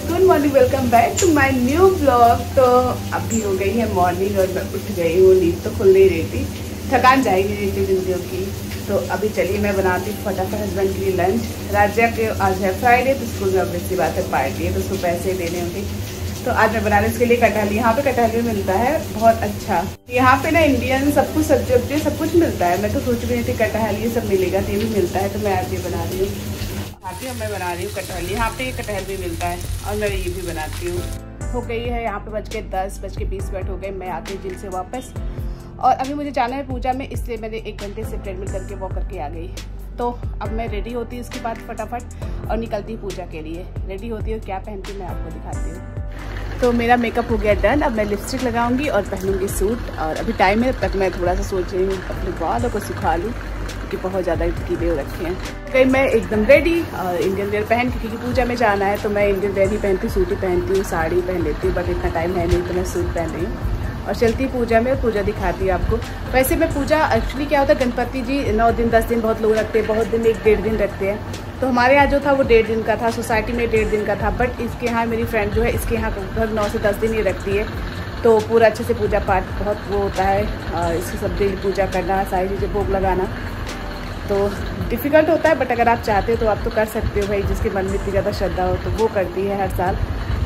Good morning welcome back to my new blog तो अभी हो गई है मॉर्निंग और मैं उठ गई हूँ। नींद तो खुल नहीं रही थी। थकान जाएगी रही थी जिंदगियों की तो अभी चलिए मैं बनाती हूँ फटाफट हस्बैंड के लिए लंच राज्य के आज है फ्राइडे तो स्कूल में ऑब्वियसली बात है पार्टी है तो उसको पैसे देने होंगे। तो आज मैं बना रही इसके लिए कटहल। यहाँ पे कटहल भी मिलता है, बहुत अच्छा। यहाँ पे ना इंडियन सब कुछ सब्ज़ी वब्जी सब कुछ मिलता है। मैं तो सोच रही थी कटहल ये सब मिलेगा तो ये भी मिलता है तो मैं आज ये बना रही हूँ। हूँ मैं बना रही हूँ कटहल। यहाँ पे कटहल भी मिलता है और मैं ये भी बनाती हूँ। हो गई है, यहाँ पे बज के दस, बज के बीस मिनट हो गए, मैं आती हूँ जिम से वापस। और अभी मुझे जाना है पूजा में, इसलिए मैंने एक घंटे से ट्रेडमिल करके वॉक करके आ गई। तो अब मैं रेडी होती हूँ उसके बाद फटाफट और निकलती हूँ पूजा के लिए। रेडी होती हूँ, क्या पहनती मैं आपको दिखाती हूँ। तो मेरा मेकअप हो गया डन अब मैं लिपस्टिक लगाऊँगी और पहनूँगी सूट और अभी टाइम है तक मैं थोड़ा सा सोच रही हूँ अपने बालों को सुखा लूँ, क्योंकि बहुत ज़्यादा गीले हो रखे हैं। कहीं मैं एकदम रेडी और इंडियन वेयर पहन के, क्योंकि पूजा में जाना है तो मैं इंडियन वेयर ही पहनती हूँ सूट ही पहनती हूँ, साड़ी पहन लेती हूँ बट इतना टाइम है नहीं तो मैं सूट पहन रही हूँ। और चलती पूजा में पूजा दिखाती है आपको। वैसे मैं पूजा एक्चुअली क्या होता है, गणपति जी नौ दिन, दस दिन बहुत लोग रखते हैं, बहुत दिन एक डेढ़ दिन रखते हैं। तो हमारे यहाँ जो था वो डेढ़ दिन का था, सोसाइटी में डेढ़ दिन का था बट इसके यहाँ मेरी फ्रेंड जो है, इसके यहाँ लगभग नौ से दस दिन ही रखती है। तो पूरा अच्छे से पूजा पाठ बहुत वो होता है इसकी सब डेली पूजा करना, सारी चीज़ें भोग लगाना। तो डिफ़िकल्ट होता है बट अगर आप चाहते हो तो आप तो कर सकते हो भाई, जिसके मन में इतनी ज़्यादा श्रद्धा हो तो वो करती है हर साल।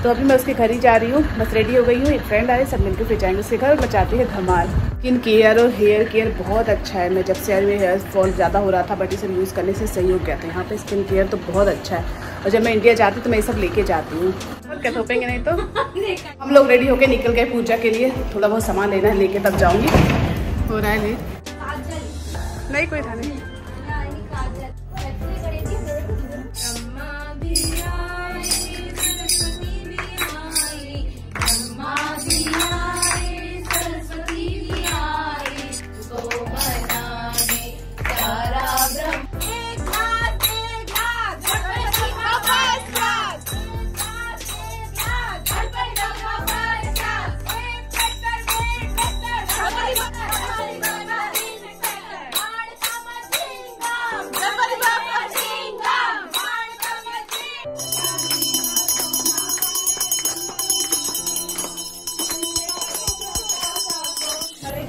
तो अभी मैं उसके घर ही जा रही हूँ, बस रेडी हो गई हूँ, एक फ्रेंड आए, सब मिलकर फिर जाएँगे उसके घर और मचाती है धमाल। स्किन केयर और हेयर केयर बहुत अच्छा है। मैं जब से में हेयर फॉल ज़्यादा हो रहा था बट इसे यूज़ करने से सही हो गया था। यहाँ पे स्किन केयर तो बहुत अच्छा है। और जब मैं इंडिया जाती हूँ तो मैं ये सब लेके जाती हूँ। क्या थोपेंगे नहीं तो? हम लोग रेडी होके निकल गए पूजा के लिए। थोड़ा बहुत सामान लेना है, लेके तब जाऊँगी। हो रहा है नहीं, कोई था नहीं।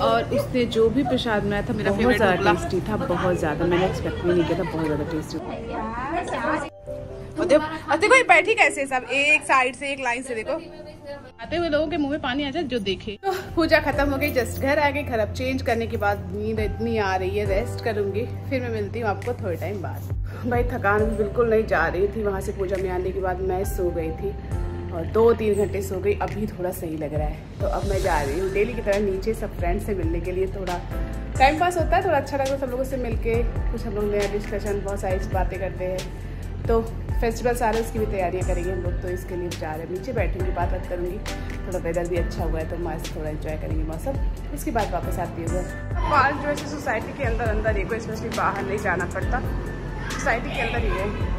और उसने जो भी प्रसाद बनाया था मेरा बहुत ज़्यादा टेस्टी था बहुत ज़्यादा। मैंने एक्सपेक्ट भी नहीं किया था बहुत ज़्यादा टेस्टी था। देखो ये बैठी कैसे सब? एक साइड से एक लाइन से देखो। आते हुए लोगों के मुँह में पानी आ जाए जो देखे। तो पूजा खत्म हो गई जस्ट घर आ गई घर अब चेंज करने के बाद नींद इतनी आ रही है रेस्ट करूँगी फिर मैं मिलती हूँ आपको थोड़े टाइम बाद। भाई थकान भी बिल्कुल नहीं जा रही थी वहाँ से पूजा में आने के बाद मैं सो गई थी। और दो तीन घंटे सो गई, अभी थोड़ा सही लग रहा है। तो अब मैं जा रही हूँ डेली की तरह नीचे सब फ्रेंड से मिलने के लिए। थोड़ा टाइम पास होता है, थोड़ा अच्छा लगता है सब लोगों से मिलके। कुछ हम लोग नया डिस्कशन बहुत सारी बातें करते हैं। तो फेस्टिवल्स आ रहे हैं उसकी भी तैयारियाँ करेंगे हम लोग तो इसके लिए जा रहे हैं। नीचे बैठूँगी बात बात करूँगी। थोड़ा वेदर भी अच्छा हुआ है तो मस्त थोड़ा इन्जॉय करेंगे मौसम। उसके बाद वापस आती हूँ पार्क जो है सोसाइटी के अंदर अंदर ही को स्पेशली बाहर नहीं जाना पड़ता। सोसाइटी के अंदर ही है।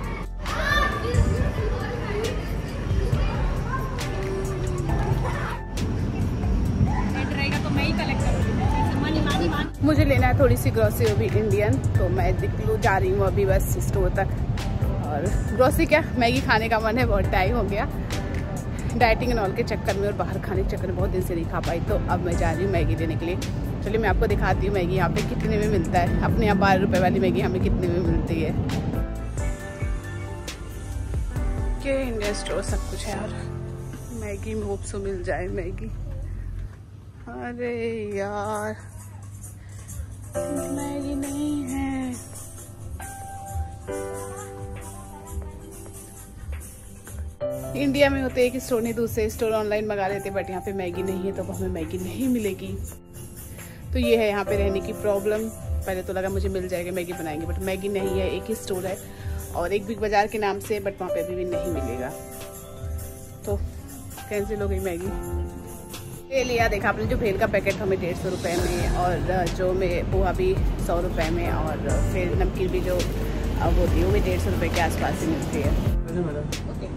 है थोड़ी सी ग्रोसरी वो भी इंडियन तो मैं निकलूँ जा रही हूँ अभी बस स्टोर तक। और ग्रोसरी क्या? मैगी खाने का मन है, बहुत टाइम हो गया। डाइटिंग एंड ऑल के चक्कर में और बाहर खाने के चक्कर में बहुत दिन से नहीं खा पाई तो अब मैं जा रही हूँ मैगी लेने के लिए। चलिए, मैं आपको दिखाती हूँ मैगी, यहाँ पे कितने में मिलता है। अपने यहाँ बारह रुपये वाली मैगी हमें कितने में मिलती है। के इंडिया स्टोर सब कुछ है यार। मैगी में होप सो मिल जाए मैगी। अरे यार। मैगी नहीं है। इंडिया में होते एक स्टोर नहीं दूसरे स्टोर ऑनलाइन मंगा लेते बट यहाँ पे मैगी नहीं है तो हमें मैगी नहीं मिलेगी। तो ये है यहाँ पे रहने की प्रॉब्लम पहले तो लगा मुझे मिल जाएगा, मैगी बनाएँगे बट मैगी नहीं है, एक ही स्टोर है। और एक बिग बाज़ार के नाम से बट वहाँ पे अभी भी नहीं मिलेगा। तो कैंसिल हो गई मैगी। ये लिया देखा आपने जो भेल का पैकेट हमें डेढ़ सौ रुपये में और जो में पोहा भी सौ रुपये में और फिर नमकीन भी जो वो है वो भी डेढ़ सौ रुपये के आसपास ही मिलती है। ओके।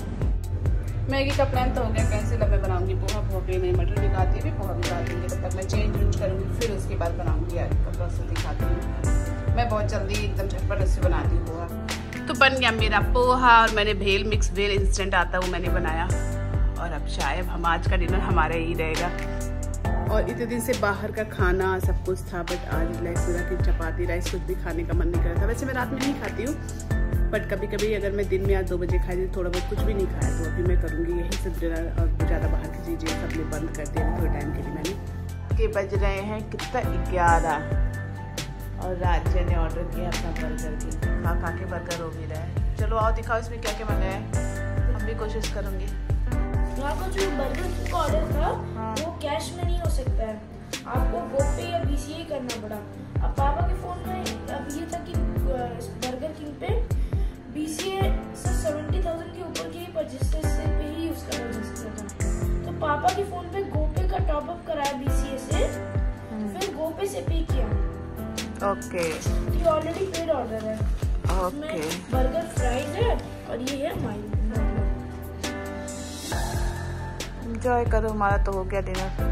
मैगी का प्लान तो हो गया कैंसिल अब मैं बनाऊँगी? पोहा पोहा पे नहीं मटर भी खाती है पोहा भी खाती हूँ तब तक मैं चेंज वेंज करूँगी फिर उसके बाद बनाऊँगी यार प्रोसेस दिखाती हूँ। मैं बहुत जल्दी एकदम झटपट से बनाती हूँ पोहा। तो बन गया मेरा पोहा और मैंने भेल मिक्स भेल इंस्टेंट आता वो मैंने बनाया। और अब शायद हम आज का डिनर हमारा ही रहेगा। और इतने दिन से बाहर का खाना सब कुछ था बट आज लाइक पूरा की चपाती राइस कुछ भी खाने का मन नहीं कर रहा था। वैसे मैं रात में नहीं खाती हूँ बट कभी कभी अगर मैं दिन में आज दो बजे खाई थोड़ा बहुत कुछ भी नहीं खाया तो अभी मैं करूँगी यही सब डिनर और ज़्यादा बाहर की चीज़ें सब में बंद कर दिया थोड़े टाइम के लिए मैंने। के बज रहे हैं कितना ग्यारह। और राज्य ने ऑर्डर किया अपना बर्गर की खा खा के बर्गर हो भी रहा है। चलो आओ दिखाओ इसमें क्या क्या बना है। हम भी कोशिश करूँगी। यहाँ का जो बर्गर का ऑर्डर था हाँ। वो कैश में नहीं हो सकता है। आपको गोपे या बीसीए करना पड़ा। अब पापा के फ़ोन में अब ये था कि बर्गर किंग पे बीसीए से सेवेंटी थाउज़ेंड के ऊपर के परचेसेस से पे ही यूज़ करना जा सकता था। तो पापा के फ़ोन पे गोपे का टॉप अप कराया बीसीए से हम्म। फिर गोपे से पे किया। ओके। ये ऑलरेडी पेड ऑर्डर है। ओके। बर्गर फ्राइज है और ये है माइन एंजॉय करो हमारा तो हो गया डिनर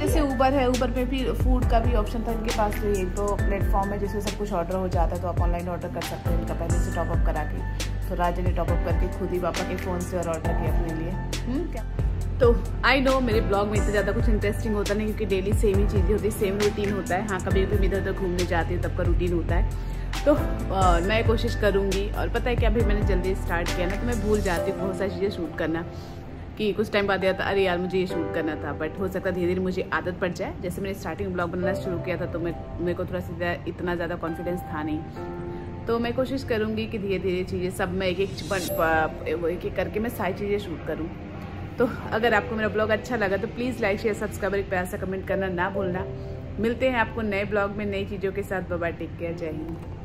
जैसे ऊबर है ऊबर पे भी फ़ूड का भी ऑप्शन था इनके पास तो ये तो प्लेटफॉर्म है जिसमें सब कुछ ऑर्डर हो जाता है तो आप ऑनलाइन ऑर्डर कर सकते हैं इनका पहले से टॉपअप करा के। तो राजा ने टॉपअप करके खुद ही पापा के फ़ोन से और ऑर्डर किया अपने लिए। हम्म, क्या? तो आई नो मेरे ब्लॉग में इतना ज़्यादा कुछ इंटरेस्टिंग होता नहीं क्योंकि डेली सेम ही चीज़ें होती है सेम रूटीन होता है। हाँ कभी कभी इधर उधर घूमने जाती हूँ तब का रूटीन होता है। तो आ, मैं कोशिश करूँगी और पता है कि अभी मैंने जल्दी स्टार्ट किया ना तो मैं भूल जाती हूँ बहुत सारी चीज़ें शूट करना। कि कुछ टाइम बाद था, अरे यार, मुझे ये शूट करना था बट हो सकता है धीरे धीरे मुझे आदत पड़ जाए। जैसे मैंने स्टार्टिंग ब्लॉग बनाना शुरू किया था तो मैं, मेरे को थोड़ा सा इतना ज़्यादा कॉन्फिडेंस था नहीं। तो मैं कोशिश करूँगी कि धीरे धीरे चीज़ें सब मैं एक एक एक एक करके मैं सारी चीज़ें शूट करूँ। तो अगर आपको मेरा ब्लॉग अच्छा लगा तो प्लीज़ लाइक शेयर सब्सक्राइब एक प्यार सा कमेंट करना ना भूलना। मिलते हैं आपको नए ब्लॉग में नई चीज़ों के साथ। बाबा टेक केयर जय हिंद।